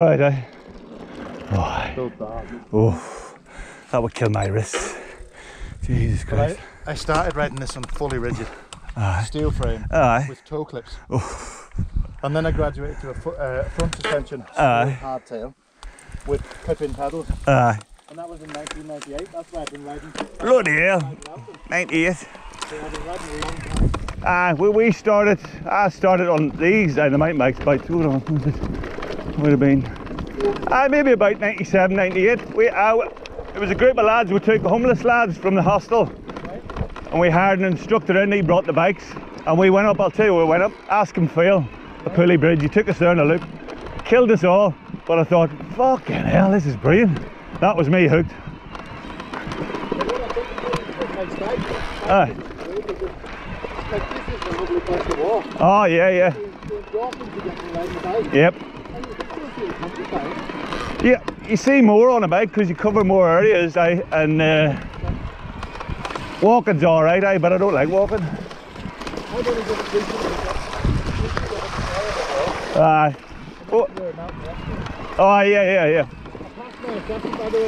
Right, eh? Oh, oh, that would kill my wrists. Jesus But I, Christ. I started riding this on fully rigid Aye. steel frame Aye. with toe clips. Oh, And then I graduated to a uh, front suspension, hardtail, with clip-in pedals. aye. And that was in 1998. That's why I've been riding. Bloody hell. 98. So I've been riding a long time. Ah, we, we started, I started on these dynamite bikes about, hold would have been, ah, maybe about 97, 98. We, uh, it was a group of lads, we took homeless lads from the hostel and we hired an instructor in, he brought the bikes and we went up, I'll tell you, we went up, Askham Fell, the Pooley Bridge, he took us down a loop, killed us all, but I thought, fucking hell, this is brilliant. That was me hooked. Aye. Like, this is a lovely place to walk. Oh, yeah, yeah, You're walking to get to ride the bike. yep. And you still feel countryside. Yeah, you see more on a bike because you cover more areas, I and uh, walking's all right, I but I don't like walking. Aye. oh, oh, yeah, yeah, yeah.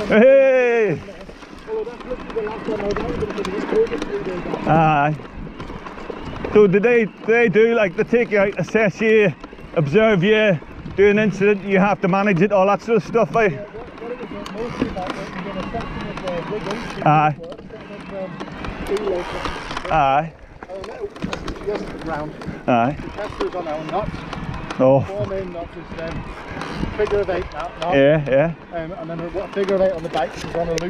Hey, aye. So did they? Do they do like they take you out, assess you, observe you, do an incident, you have to manage it, all that sort of stuff, eh? What, what it was mostly about was we did a section of the rigging. Aye. Aye, no, yes, the ground. aye. The testers on our knots. Oh, Four main knots is um, figure of eight knot. yeah, yeah. Um, and then a figure of eight on the bight, is on a loop.